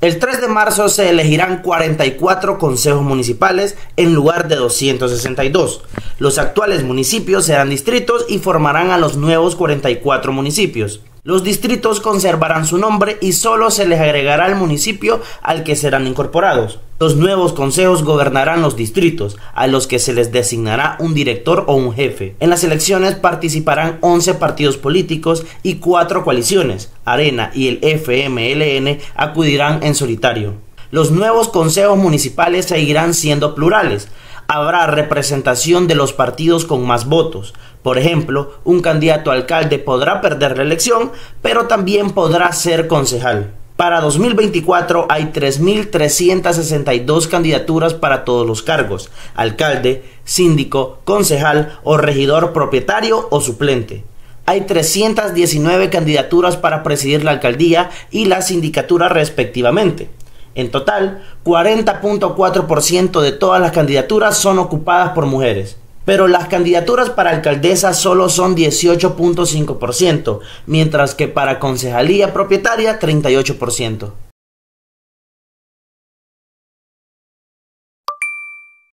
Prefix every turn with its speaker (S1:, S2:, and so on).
S1: El 3 de marzo se elegirán 44 consejos municipales en lugar de 262. Los actuales municipios serán distritos y formarán a los nuevos 44 municipios. Los distritos conservarán su nombre y solo se les agregará el municipio al que serán incorporados. Los nuevos consejos gobernarán los distritos, a los que se les designará un director o un jefe. En las elecciones participarán 11 partidos políticos y 4 coaliciones. Arena y el FMLN acudirán en solitario. Los nuevos consejos municipales seguirán siendo plurales habrá representación de los partidos con más votos. Por ejemplo, un candidato a alcalde podrá perder la elección, pero también podrá ser concejal. Para 2024 hay 3.362 candidaturas para todos los cargos, alcalde, síndico, concejal o regidor propietario o suplente. Hay 319 candidaturas para presidir la alcaldía y la sindicatura respectivamente. En total, 40.4% de todas las candidaturas son ocupadas por mujeres. Pero las candidaturas para alcaldesa solo son 18.5%, mientras que para concejalía propietaria 38%.